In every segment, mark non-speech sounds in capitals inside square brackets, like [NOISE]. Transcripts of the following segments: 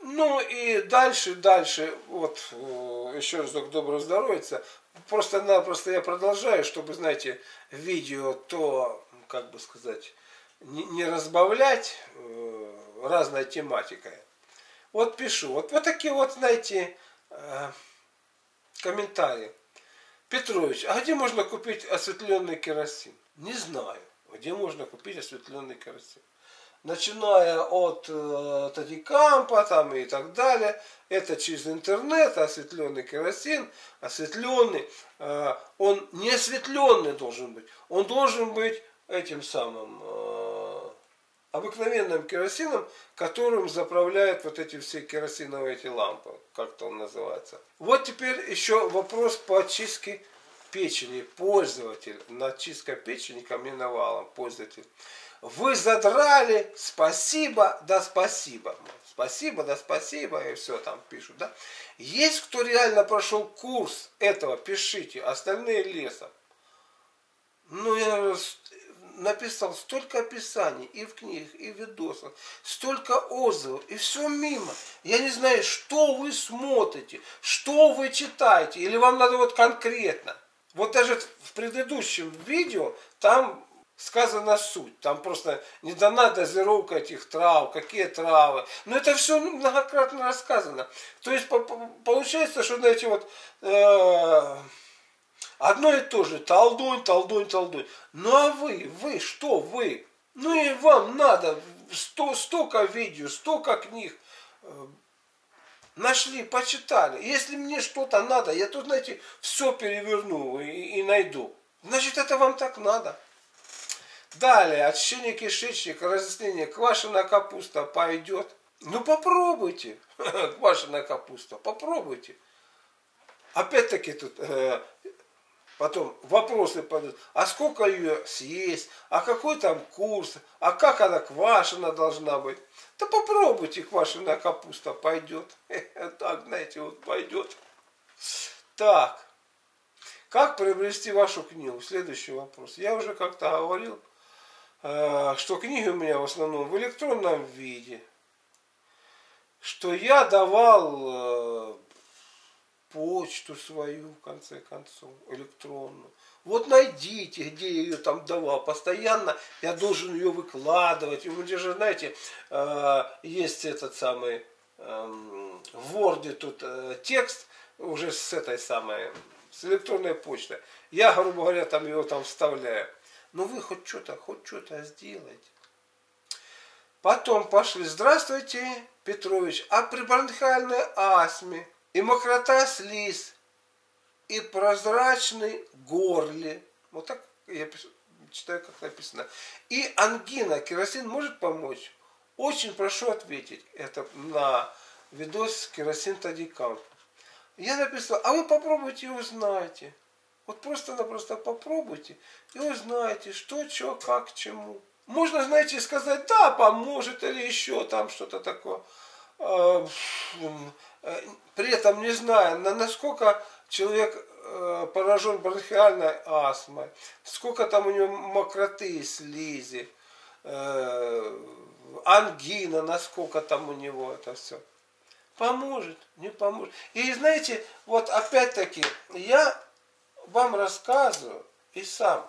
Ну и дальше, дальше, вот э, еще разок доброго здоровья. Просто-напросто я продолжаю, чтобы, знаете, видео то, как бы сказать, не, разбавлять э, разной тематикой. Вот пишу, вот, вот такие вот, знаете, э, комментарии. Петрович, а где можно купить осветленный керосин? Не знаю, где можно купить осветленный керосин начиная от э, Тадикампа там и так далее. Это через интернет, осветленный керосин, осветленный. Э, он не осветленный должен быть. Он должен быть этим самым э, обыкновенным керосином, которым заправляют вот эти все керосиновые эти лампы, как-то он называется. Вот теперь еще вопрос по очистке печени. Пользователь, начистка печени каменновалом, пользователь. Вы задрали, спасибо, да спасибо. Спасибо, да спасибо, и все там пишут, да. Есть кто реально прошел курс этого, пишите, остальные лесом. Ну, я написал столько описаний и в книгах, и в видосах, столько отзывов, и все мимо. Я не знаю, что вы смотрите, что вы читаете, или вам надо вот конкретно. Вот даже в предыдущем видео там сказана суть. Там просто не дана дозировка этих трав, какие травы. Но это все многократно рассказано. То есть получается, что, знаете, вот э, одно и то же. Толдунь, толдунь, толдунь. Ну а вы, вы, что вы? Ну и вам надо сто, столько видео, столько книг. Э, нашли, почитали. Если мне что-то надо, я тут, знаете, все переверну и, и найду. Значит, это вам так надо. Далее, очищение кишечника, разъяснение, квашеная капуста пойдет. Ну попробуйте, [LAUGHS] квашеная капуста, попробуйте. Опять-таки тут э, потом вопросы падают, а сколько ее съесть, а какой там курс, а как она квашена должна быть. Да попробуйте, квашеная капуста пойдет. [LAUGHS] Так, знаете, вот пойдет. Так, как приобрести вашу книгу? Следующий вопрос. Я уже как-то говорил, Э, что книги у меня в основном в электронном виде, что я давал э, почту свою, в конце концов, электронную. Вот найдите, где я ее там давал. Постоянно я должен ее выкладывать. И меня же, знаете, э, есть этот самый эм, в Word тут текст уже с этой самой, с электронной почты. Я, грубо говоря, там его там вставляю. Ну вы хоть что-то, хоть что-то сделайте. Потом пошли, здравствуйте, Петрович, а при бронхиальной астме и мокрота слиз, и прозрачный горле, вот так я читаю, как написано, и ангина, керосин может помочь? Очень прошу ответить это на видос керосин Тадикам. Я написал, а вы попробуйте и узнаете. Вот просто-напросто попробуйте и узнаете, что, что, как, чему. Можно, знаете, сказать, да, поможет или еще там что-то такое. А, э, при этом не зная, насколько человек э, поражен бронхиальной астмой, сколько там у него мокроты, слизи, э, ангина, насколько там у него это все. Поможет, не поможет. И знаете, вот опять-таки, я вам рассказываю и сам,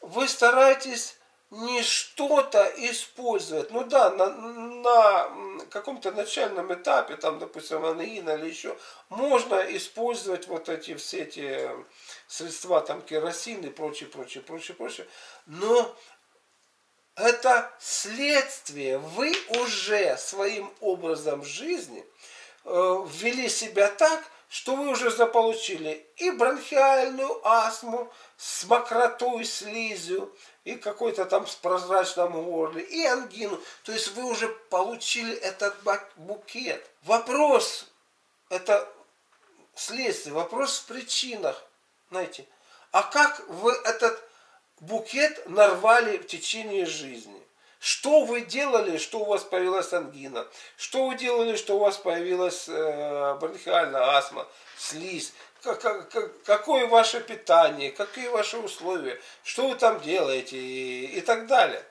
вы стараетесь не что-то использовать. Ну да, на, на каком-то начальном этапе, там, допустим, анаина или еще, можно использовать вот эти все эти средства, там, керосин и прочее, прочее, прочее, прочее. Но это следствие. Вы уже своим образом жизни э, ввели себя так, что вы уже заполучили и бронхиальную астму с мокротой, слизью, и какой-то там с прозрачным горле, и ангину. То есть вы уже получили этот букет. Вопрос, это следствие, вопрос в причинах. Знаете, а как вы этот букет нарвали в течение жизни? Что вы делали, что у вас появилась ангина? Что вы делали, что у вас появилась э, бронхиальная астма, слизь? как, как, какое ваше питание, какие ваши условия, что вы там делаете и, и так далее.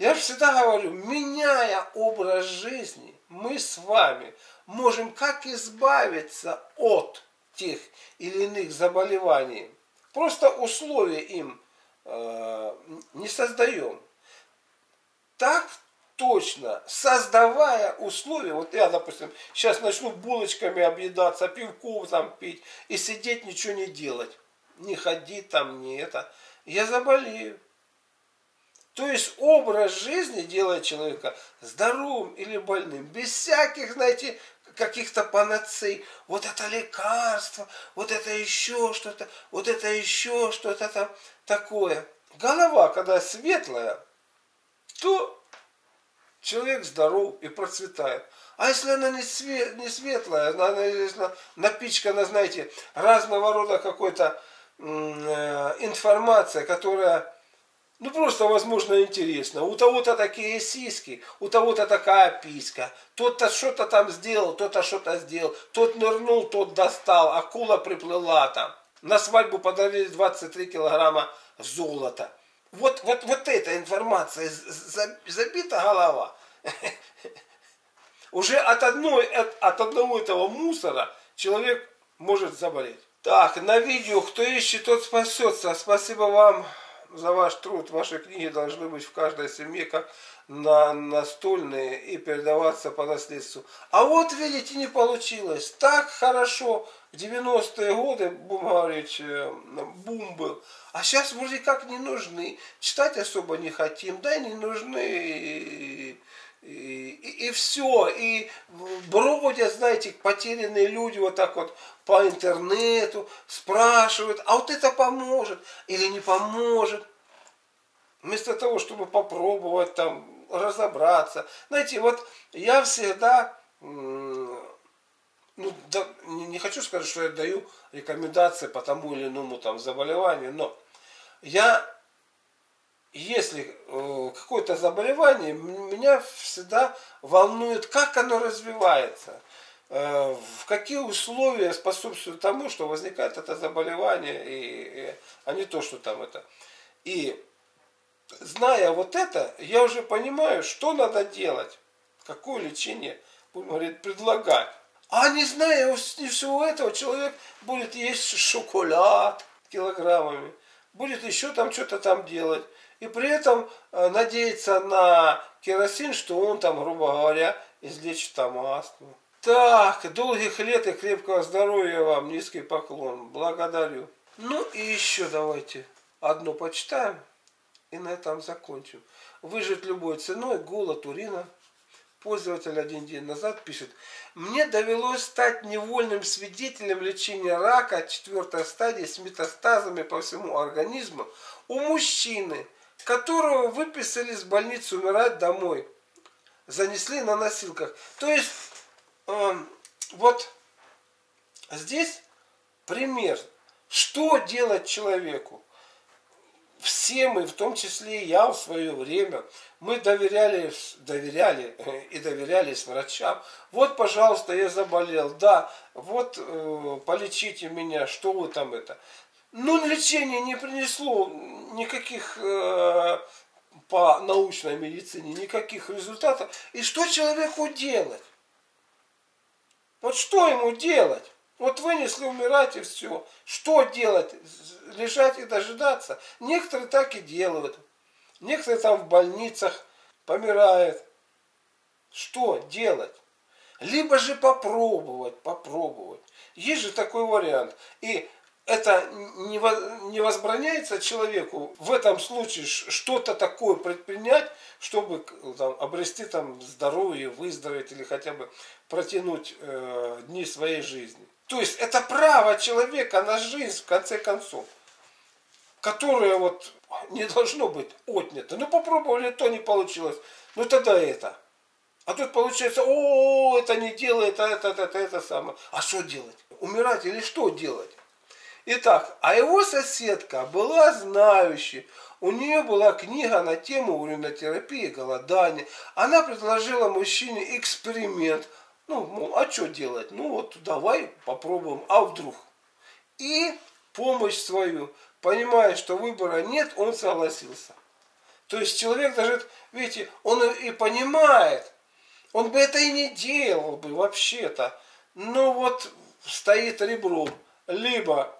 Я всегда говорю, меняя образ жизни, мы с вами можем как избавиться от тех или иных заболеваний. Просто условия им э, не создаем. Так точно, создавая условия, вот я, допустим, сейчас начну булочками объедаться, пивку там пить и сидеть, ничего не делать, не ходить там, не это, я заболею. То есть образ жизни делает человека здоровым или больным, без всяких, знаете, каких-то панацей. Вот это лекарство, вот это еще что-то, вот это еще что-то там такое. Голова, когда светлая, то человек здоров и процветает. А если она не, свет, не светлая, она, она напичкана, знаете, разного рода какой-то э, информация, которая ну просто, возможно, интересно. У того-то такие сиськи, у того-то такая писька. Тот-то что-то там сделал, тот-то что-то сделал. Тот нырнул, тот достал, акула приплыла там. На свадьбу подарили 23 килограмма золота. Вот, вот, вот эта информация, забита голова. [LAUGHS] Уже от, одной, от, от одного этого мусора человек может заболеть. Так, на видео, кто ищет, тот спасется. Спасибо вам за ваш труд. Ваши книги должны быть в каждой семье как на настольные и передаваться по наследству. А вот, видите, не получилось. Так хорошо. В 90-е годы, будем говорить, э, бум был. А сейчас вроде как не нужны. Читать особо не хотим. Да, не нужны. И, и, и все. И бродят, знаете, потерянные люди вот так вот по интернету, спрашивают, а вот это поможет или не поможет. Вместо того, чтобы попробовать там разобраться. Знаете, вот я всегда, ну, да, не хочу сказать, что я даю рекомендации по тому или иному там заболеванию, но я если э, какое-то заболевание, меня всегда волнует, как оно развивается, э, в какие условия способствуют тому, что возникает это заболевание, и, и, а не то, что там это. И зная вот это, я уже понимаю, что надо делать, какое лечение, будем говорить, предлагать. А не зная всего этого, человек будет есть шоколад килограммами, будет еще там что-то там делать и при этом э, надеяться на керосин, что он там, грубо говоря, излечит там астму. Так, долгих лет и крепкого здоровья вам, низкий поклон, благодарю. Ну и еще давайте одно почитаем и на этом закончим. Выжить любой ценой, голод, урина. Пользователь один день назад пишет, мне довелось стать невольным свидетелем лечения рака четвертой стадии с метастазами по всему организму у мужчины, которого выписали из больницы умирать домой. Занесли на носилках. То есть, э, вот здесь пример, что делать человеку. Все мы, в том числе и я в свое время, мы доверяли, доверяли и доверялись врачам. Вот, пожалуйста, я заболел, да, вот э, полечите меня, что вы там это. Ну, лечение не принесло никаких э, по научной медицине, никаких результатов. И что человеку делать? Вот что ему делать? Вот вынесли умирать и все. Что делать? Лежать и дожидаться? Некоторые так и делают. Некоторые там в больницах помирают. Что делать? Либо же попробовать, попробовать. Есть же такой вариант. И это не возбраняется человеку в этом случае что-то такое предпринять, чтобы там, обрести там, здоровье, выздороветь или хотя бы протянуть э, дни своей жизни. То есть это право человека на жизнь в конце концов, которое вот не должно быть отнято. Ну попробовали, то не получилось, ну тогда это. А тут получается, о, это не делает, а это, это, это, это самое. А что делать? Умирать или что делать? Итак, а его соседка была знающей. У нее была книга на тему уринотерапии, голодания. Она предложила мужчине эксперимент. Ну, мол, а что делать? Ну вот давай попробуем, а вдруг? и помощь свою, понимая, что выбора нет, он согласился. То есть человек даже, видите, он и понимает, он бы это и не делал бы вообще-то, но вот стоит ребром, либо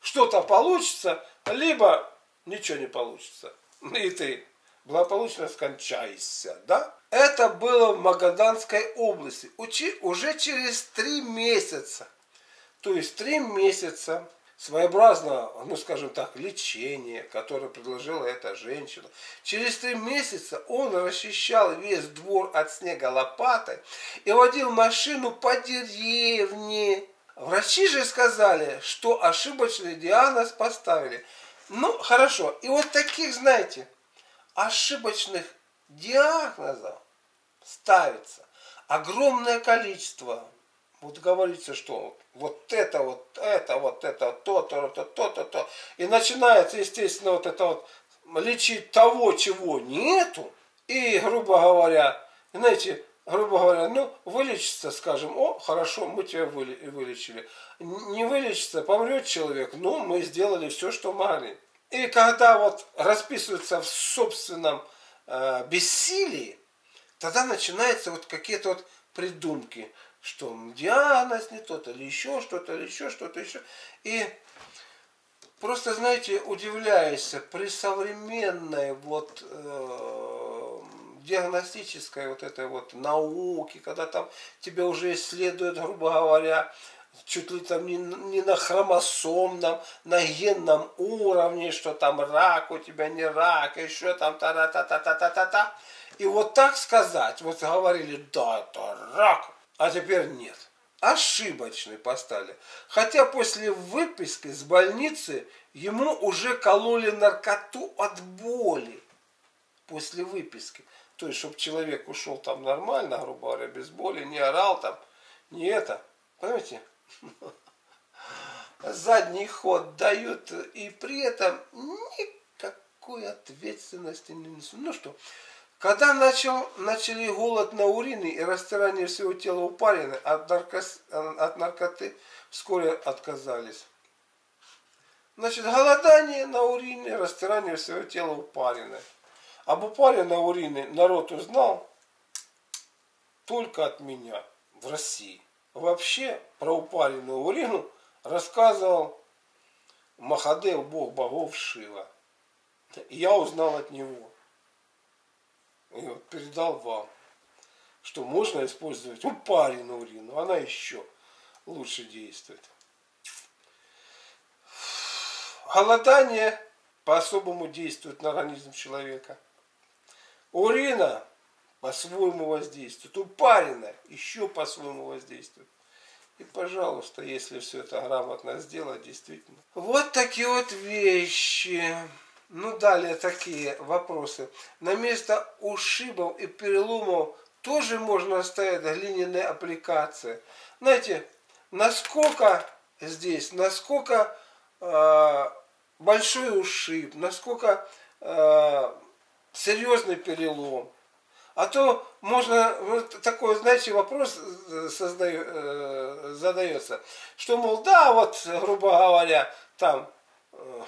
что-то получится, либо ничего не получится. И ты благополучно скончаешься, да? Это было в Магаданской области. Учи, уже через три месяца, то есть три месяца своеобразно, ну скажем так, лечение, которое предложила эта женщина. Через три месяца он расчищал весь двор от снега лопатой и водил машину по деревне. Врачи же сказали, что ошибочный диагноз поставили. Ну, хорошо. И вот таких, знаете, ошибочных диагнозов ставится огромное количество. Вот говорится, что вот это, вот это, вот это, то-то, то-то, то-то, то. И начинается, естественно, вот это вот лечить того, чего нету. И, грубо говоря, знаете, грубо говоря, ну, вылечится, скажем, о, хорошо, мы тебя вылечили. Не вылечится, помрет человек, ну, мы сделали все, что могли. И когда вот расписывается в собственном э, бессилии, тогда начинаются вот какие-то вот придумки, что диагноз не тот, или еще что-то, или еще что-то еще. И просто, знаете, удивляешься при современной вот э, диагностической вот этой вот науке, когда там тебя уже исследуют, грубо говоря, чуть ли там не, не на хромосомном, на генном уровне, что там рак у тебя не рак, еще там та-та-та-та-та-та-та. И вот так сказать, вот говорили, да, это рак, а теперь нет. Ошибочный поставили. Хотя после выписки с больницы ему уже кололи наркоту от боли после выписки. То есть, чтобы человек ушел там нормально, грубо говоря, без боли, не орал там, не это. Понимаете? [LAUGHS] Задний ход дают и при этом никакой ответственности не несут. Ну что, когда начал, начали голод на урины и растирание всего тела упарины, от, наркос, от наркоты вскоре отказались. Значит, голодание на урине, растирание всего тела упарины. Об упаре на урине народ узнал только от меня в России. Вообще про упаренную урину рассказывал Махадев, бог богов Шива. И я узнал от него и вот передал вам, что можно использовать упаренную урину, она еще лучше действует. Голодание по-особому действует на организм человека. Урина по-своему воздействует. Упаренная еще по-своему воздействует. И, пожалуйста, если все это грамотно сделать, действительно. Вот такие вот вещи. Ну, далее такие вопросы. На место ушибов и переломов тоже можно ставить глиняные аппликации. Знаете, насколько здесь, насколько э, большой ушиб, насколько э, серьезный перелом. А то можно, вот такой, знаете, вопрос создаю, э, задается, что, мол, да, вот, грубо говоря, там э,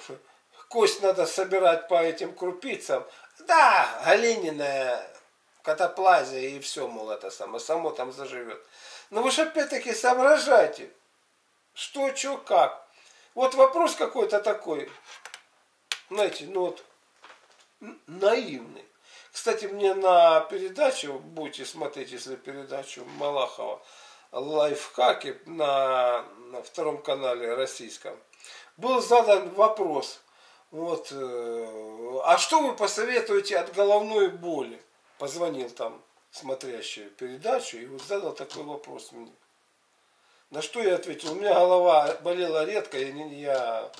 кость надо собирать по этим крупицам. Да, глиняная катаплазия и все, мол, это само, само там заживет. Но вы же опять-таки соображайте, что, что, как. Вот вопрос какой-то такой, знаете, ну вот, наивный. Кстати, мне на передачу, будете смотреть, если передачу Малахова, лайфхаки на, на втором канале российском, был задан вопрос – вот. Э, а что вы посоветуете от головной боли? Позвонил там смотрящий передачу и вот задал такой вопрос мне. На что я ответил, у меня голова болела редко, я, я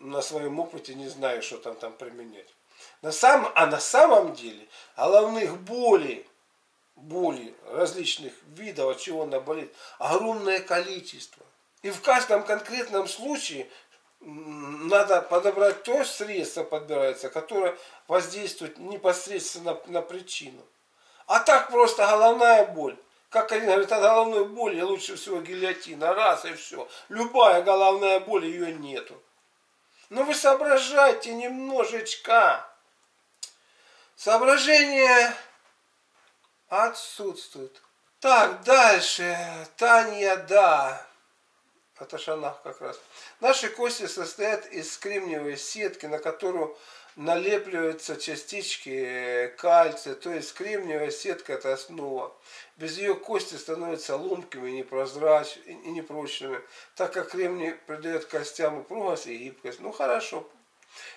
на своем опыте не знаю, что там, там применять. На сам, а на самом деле головных болей, боли различных видов, от чего она болит, огромное количество. И в каждом конкретном случае надо подобрать то средство подбирается, которое воздействует непосредственно на, причину. А так просто головная боль. Как один говорит, от головной боли лучше всего гильотина. Раз и все. Любая головная боль, ее нету. Но вы соображайте немножечко. Соображение отсутствует. Так, дальше. Таня, да. Это шанах как раз. Наши кости состоят из кремниевой сетки, на которую налепливаются частички кальция, то есть кремниевая сетка это основа. Без ее кости становятся ломкими, непрозрачными и непрочными, так как кремний придает костям упругость и гибкость. Ну хорошо.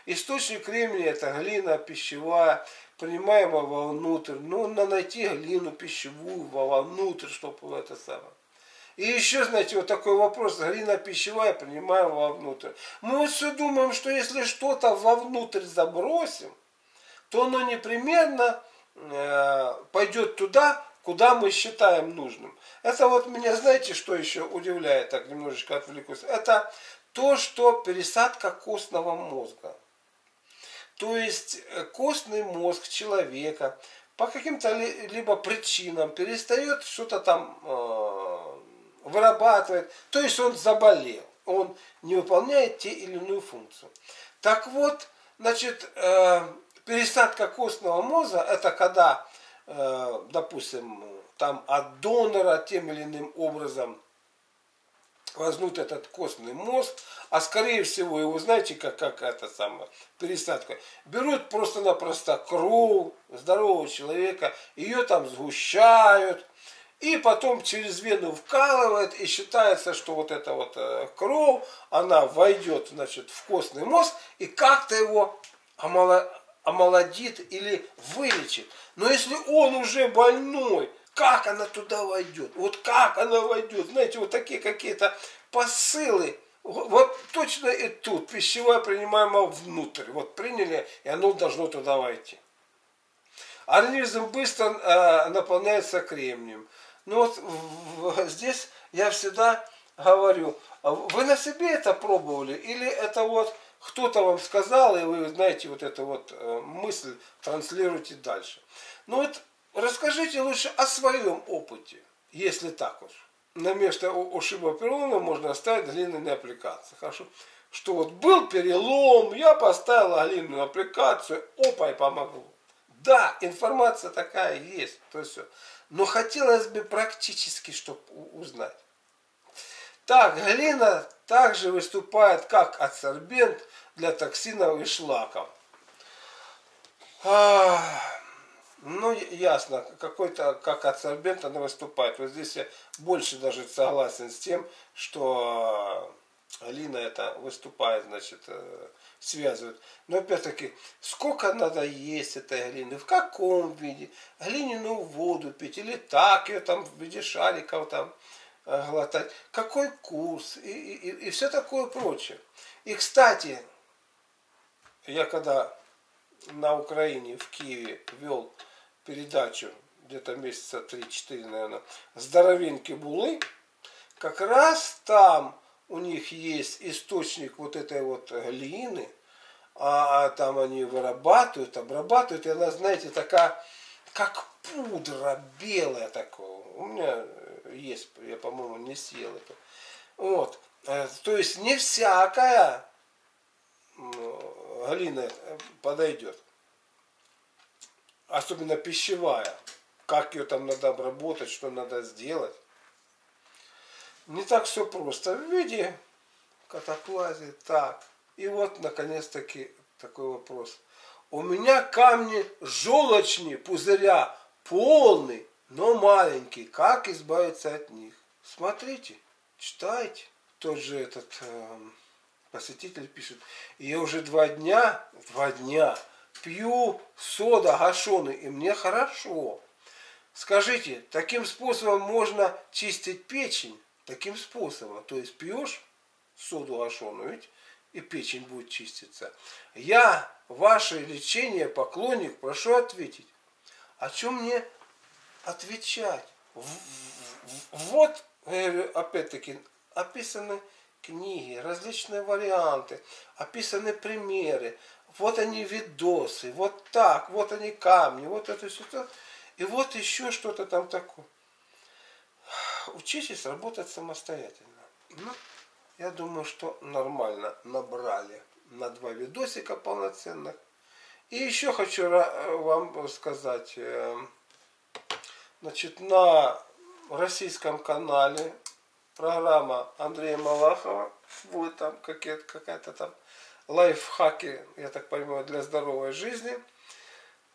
Источник кремния это глина пищевая, принимаемая вовнутрь. Ну, надо найти глину пищевую вовнутрь, чтобы это самое. И еще, знаете, вот такой вопрос, глина пищевая, принимаем вовнутрь. Мы вот все думаем, что если что-то вовнутрь забросим, то оно непременно э, пойдет туда, куда мы считаем нужным. Это вот меня, знаете, что еще удивляет, так немножечко отвлекусь, это то, что пересадка костного мозга. То есть э, костный мозг человека по каким-то либо причинам перестает что-то там э, вырабатывать, то есть он заболел, он не выполняет те или иную функцию. Так вот, значит, э, пересадка костного мозга, это когда, э, допустим, там от донора тем или иным образом возьмут этот костный мозг, а скорее всего, его знаете, как, как это самое, пересадка, берут просто-напросто кровь здорового человека, ее там сгущают, и потом через вену вкалывает, и считается, что вот эта вот э, кровь, она войдет, значит, в костный мозг, и как-то его омолодит или вылечит. Но если он уже больной, как она туда войдет? Вот как она войдет? Знаете, вот такие какие-то посылы. Вот точно и тут пищевая принимаемая внутрь. Вот приняли, и оно должно туда войти. Организм быстро э, наполняется кремнием. Ну вот в, здесь я всегда говорю, «А вы на себе это пробовали или это вот кто-то вам сказал, и вы знаете вот эту вот э, мысль транслируете дальше. Ну вот расскажите лучше о своем опыте, если так уж. На место ушиба перелома можно оставить глиняные аппликации. Хорошо. Что вот был перелом, я поставила глиняную аппликацию, опа, и помогло. Да, информация такая есть, то есть все. Но хотелось бы практически, чтобы узнать. Так, глина также выступает как адсорбент для токсинов и шлаков. Ну, ясно, какой-то как адсорбент она выступает. Вот здесь я больше даже согласен с тем, что глина это выступает, значит, э, связывают. Но опять-таки, сколько надо есть этой глины, в каком виде, глиняную воду пить, или так ее там в виде шариков там э, глотать, какой курс и, и, и все такое прочее. И, кстати, я когда на Украине, в Киеве вел передачу, где-то месяца 3-4, наверное, здоровенькие булы, как раз там у них есть источник вот этой вот глины, а, там они вырабатывают, обрабатывают, и она, знаете, такая, как пудра белая такого. У меня есть, я, по-моему, не съел это. Вот. Э, то есть не всякая глина подойдет. Особенно пищевая. Как ее там надо обработать, что надо сделать не так все просто. В виде катаплазии так. И вот, наконец-таки, такой вопрос. У меня камни желчные, пузыря, полный, но маленький. Как избавиться от них? Смотрите, читайте. Тот же этот э, посетитель пишет. Я уже два дня, два дня пью сода гашеный, и мне хорошо. Скажите, таким способом можно чистить печень? таким способом. То есть пьешь соду ашону, ведь и печень будет чиститься. Я, ваше лечение, поклонник, прошу ответить. О чем мне отвечать? Вот, опять-таки, описаны книги, различные варианты, описаны примеры. Вот они видосы, вот так, вот они камни, вот это все. И вот еще что-то там такое. учитесь работать самостоятельно. Ну, я думаю, что нормально набрали на два видосика полноценных. И еще хочу вам сказать, э, значит, на российском канале программа Андрея Малахова, будет там какая-то там лайфхаки, я так понимаю, для здоровой жизни.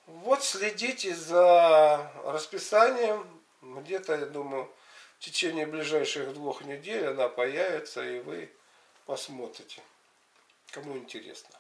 Вот следите за расписанием. Где-то, я думаю, в течение ближайших двух недель она появится, и вы посмотрите, кому интересно.